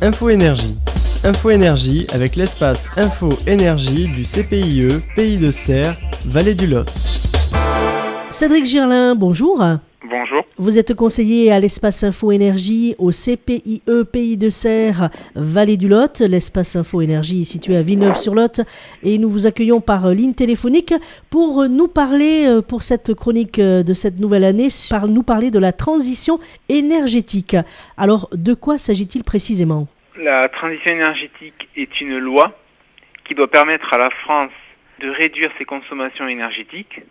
Info Énergie. Info Énergie avec l'espace Info Énergie du CPIE Pays de Serre, Vallée du Lot. Cédric Girlin, bonjour. Bonjour. Vous êtes conseiller à l'espace Info Énergie au CPIE Pays de Serre, Vallée du Lot. L'espace Info Énergie est situé à Villeneuve-sur-Lot et nous vous accueillons par ligne téléphonique pour nous parler, euh, pour cette chronique euh, de cette nouvelle année, par nous parler de la transition énergétique. Alors, de quoi s'agit-il précisément? La transition énergétique est une loi qui doit permettre à la France de réduire ses consommations énergétiques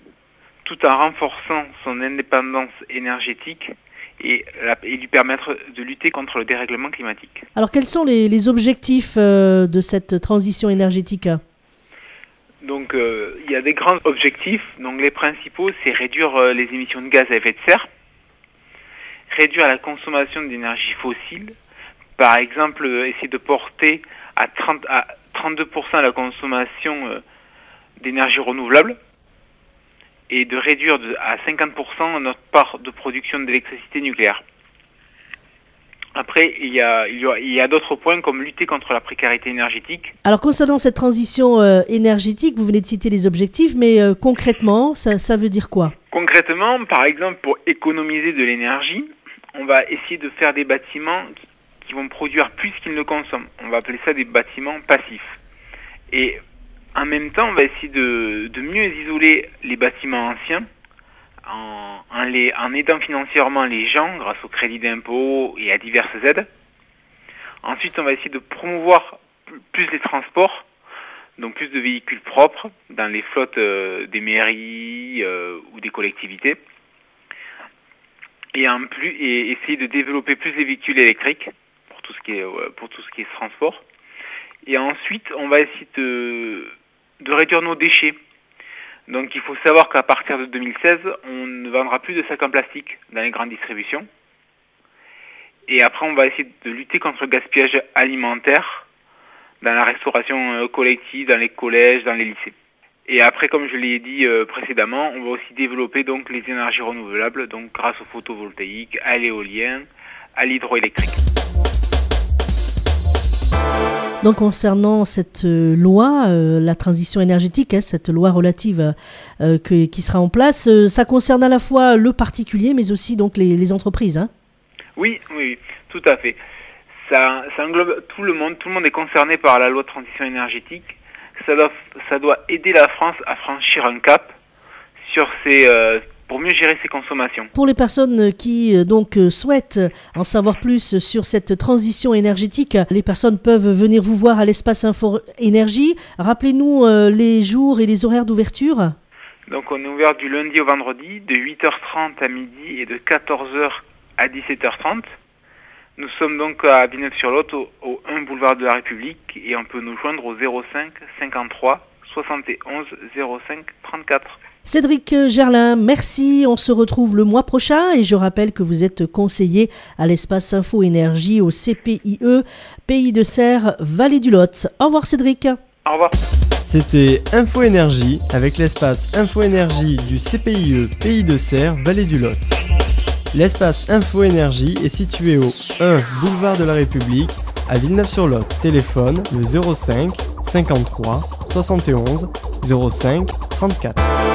tout en renforçant son indépendance énergétique et, lui permettre de lutter contre le dérèglement climatique. Alors, quels sont les, les objectifs euh, de cette transition énergétique? Donc euh, il y a des grands objectifs. Donc les principaux, c'est réduire euh, les émissions de gaz à effet de serre, réduire la consommation d'énergie fossile, par exemple essayer de porter à, 30, à 32% la consommation d'énergie renouvelable et de réduire de- à 50% notre part de production d'électricité nucléaire. Après, il y a, il y a- il y a d'autres points comme lutter contre la précarité énergétique, Alors concernant cette transition euh, énergétique, vous venez de citer les objectifs, mais euh, concrètement, ça, ça veut dire quoi? Concrètement, par exemple, pour économiser de l'énergie, on va essayer de faire des bâtiments qui, qui vont produire plus qu'ils ne consomment. On va appeler ça des bâtiments passifs. Et en même temps, on va essayer de, mieux isoler les bâtiments anciens en, aidant financièrement les gens grâce au crédit d'impôt et à diverses aides. Ensuite, on va essayer de promouvoir plus- les transports donc plus de véhicules propres dans les flottes euh, des mairies euh, ou des collectivités. Et en plus, essayer de développer plus les véhicules électriques pour tout ce qui est euh, pour tout ce qui est transport. Et ensuite, on va essayer de, de réduire nos déchets. Donc il faut savoir qu'à partir de 2016, on ne vendra plus de sacs en plastique dans les grandes distributions. Et après, on va essayer de lutter contre le gaspillage alimentaire dans la restauration euh, collective, dans les collèges, dans les lycées. Et après, comme je l'ai dit euh, précédemment, on va aussi développer les énergies renouvelables, donc grâce au photovoltaïque, à l'éolien, à l'hydroélectrique. Donc concernant cette euh, loi, euh, la transition énergétique, hein, cette loi relative euh, qui sera en place, ça concerne à la fois le particulier, mais aussi donc les, entreprises. hein. Oui, oui, tout à fait. Ça, englobe tout le monde, tout le monde est concerné par la loi de transition énergétique. Ça doit, ça doit aider la France à franchir un cap sur ses, pour mieux gérer ses consommations. Pour les personnes qui euh, donc euh, souhaitent en savoir plus sur cette transition énergétique, les personnes peuvent venir vous voir à l'espace Info Énergie. Rappelez-nous euh, les jours et les horaires d'ouverture. Donc on est ouvert du lundi au vendredi de 8h30 à midi et de 14h à 17h30. Nous sommes donc à Villeneuve-sur-Lot au, au 1 boulevard de la République et on peut nous joindre au 05 53 71 05 34. Cédric Gerlin, merci. On se retrouve le mois prochain et je rappelle que vous êtes conseiller à l'espace Info Énergie au CPIE Pays de Serre, Vallée du Lot. Au revoir Cédric. Au revoir. C'était Info Énergie avec l'espace Info Énergie du CPIE Pays de Serre, Vallée du Lot. L'espace Info Énergie est situé au 1 boulevard de la République à Villeneuve-sur-Lot. Téléphone le 05 53 71 05 34.